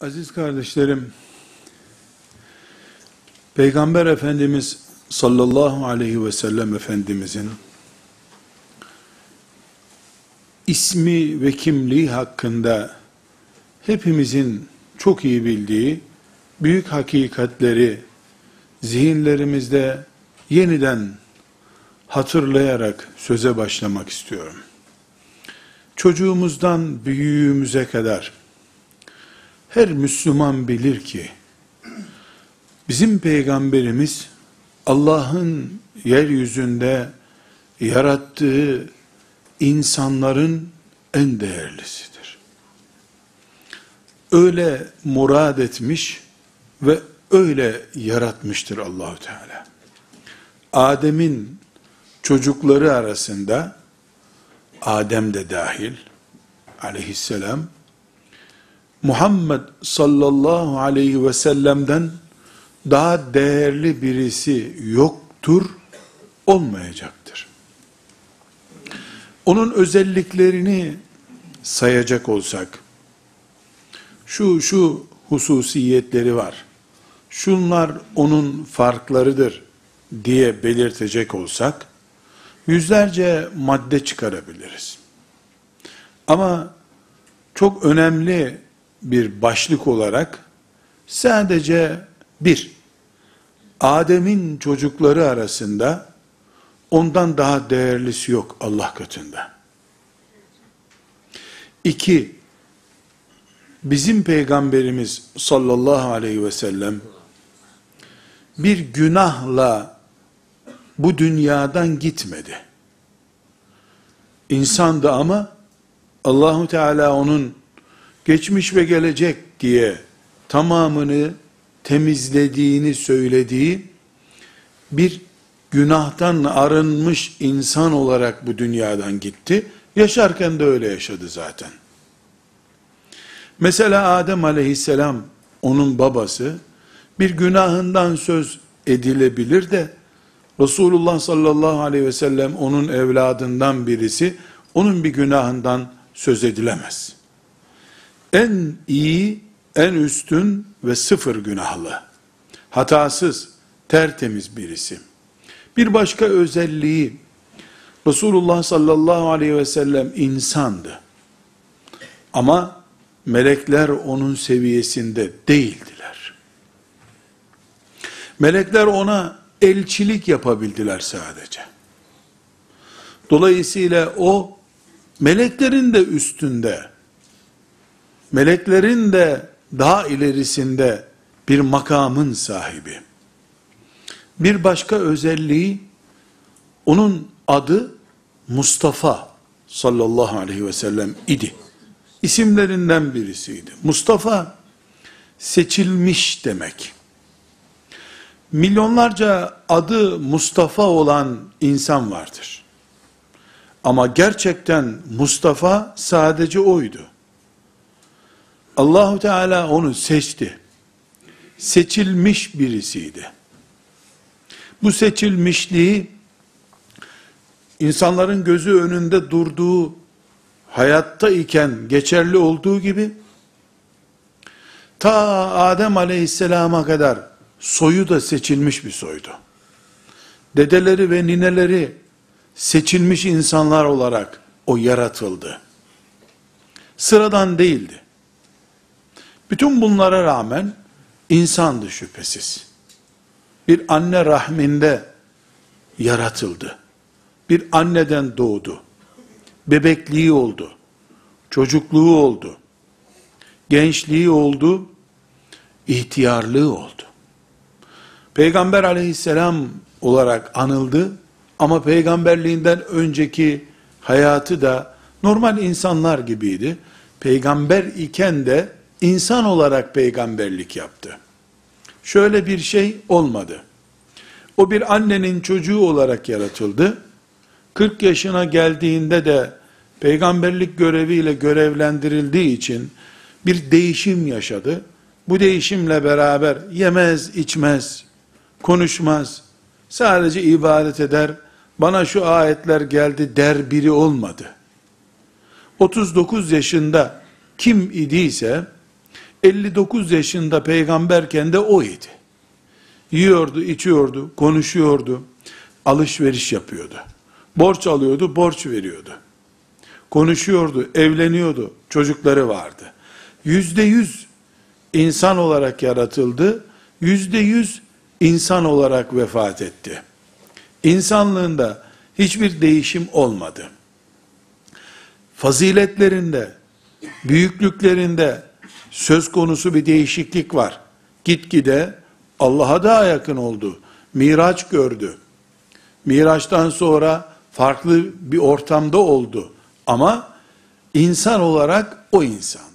Aziz kardeşlerim, Peygamber Efendimiz sallallahu aleyhi ve sellem Efendimizin ismi ve kimliği hakkında hepimizin çok iyi bildiği büyük hakikatleri zihinlerimizde yeniden hatırlayarak söze başlamak istiyorum. Çocuğumuzdan büyüğümüze kadar her Müslüman bilir ki bizim peygamberimiz Allah'ın yeryüzünde yarattığı insanların en değerlisidir. Öyle murad etmiş ve öyle yaratmıştır Allahu Teala. Adem'in çocukları arasında Adem de dahil aleyhisselam Muhammed sallallahu aleyhi ve sellem'den daha değerli birisi yoktur, olmayacaktır. Onun özelliklerini sayacak olsak, şu şu hususiyetleri var, şunlar onun farklarıdır diye belirtecek olsak, yüzlerce madde çıkarabiliriz. Ama çok önemli bir başlık olarak sadece bir, Adem'in çocukları arasında ondan daha değerlisi yok Allah katında. İki, bizim peygamberimiz sallallahu aleyhi ve sellem bir günahla bu dünyadan gitmedi. İnsandı ama Allahu Teala onun geçmiş ve gelecek diye tamamını temizlediğini söylediği bir günahtan arınmış insan olarak bu dünyadan gitti. Yaşarken de öyle yaşadı zaten. Mesela Adem aleyhisselam onun babası bir günahından söz edilebilir de Resulullah sallallahu aleyhi ve sellem onun evladından birisi onun bir günahından söz edilemez en iyi, en üstün ve sıfır günahlı, hatasız, tertemiz birisi. Bir başka özelliği, Resulullah sallallahu aleyhi ve sellem insandı. Ama melekler onun seviyesinde değildiler. Melekler ona elçilik yapabildiler sadece. Dolayısıyla o meleklerin de üstünde meleklerin de daha ilerisinde bir makamın sahibi. Bir başka özelliği, onun adı Mustafa sallallahu aleyhi ve sellem idi. İsimlerinden birisiydi. Mustafa, seçilmiş demek. Milyonlarca adı Mustafa olan insan vardır. Ama gerçekten Mustafa sadece oydu. Allahu Teala onu seçti. Seçilmiş birisiydi. Bu seçilmişliği insanların gözü önünde durduğu hayatta iken geçerli olduğu gibi ta Adem Aleyhisselam'a kadar soyu da seçilmiş bir soydu. Dedeleri ve nineleri seçilmiş insanlar olarak o yaratıldı. Sıradan değildi. Bütün bunlara rağmen insandı şüphesiz. Bir anne rahminde yaratıldı. Bir anneden doğdu. Bebekliği oldu. Çocukluğu oldu. Gençliği oldu. ihtiyarlığı oldu. Peygamber aleyhisselam olarak anıldı ama peygamberliğinden önceki hayatı da normal insanlar gibiydi. Peygamber iken de insan olarak peygamberlik yaptı. Şöyle bir şey olmadı. O bir annenin çocuğu olarak yaratıldı. 40 yaşına geldiğinde de peygamberlik göreviyle görevlendirildiği için bir değişim yaşadı. Bu değişimle beraber yemez, içmez, konuşmaz, sadece ibadet eder, bana şu ayetler geldi der biri olmadı. 39 yaşında kim idiyse 59 yaşında peygamberken de o idi. Yiyordu, içiyordu, konuşuyordu, alışveriş yapıyordu. Borç alıyordu, borç veriyordu. Konuşuyordu, evleniyordu, çocukları vardı. Yüzde yüz insan olarak yaratıldı, yüzde yüz insan olarak vefat etti. İnsanlığında hiçbir değişim olmadı. Faziletlerinde, büyüklüklerinde söz konusu bir değişiklik var. Gitgide Allah'a daha yakın oldu. Miraç gördü. Miraçtan sonra farklı bir ortamda oldu. Ama insan olarak o insan.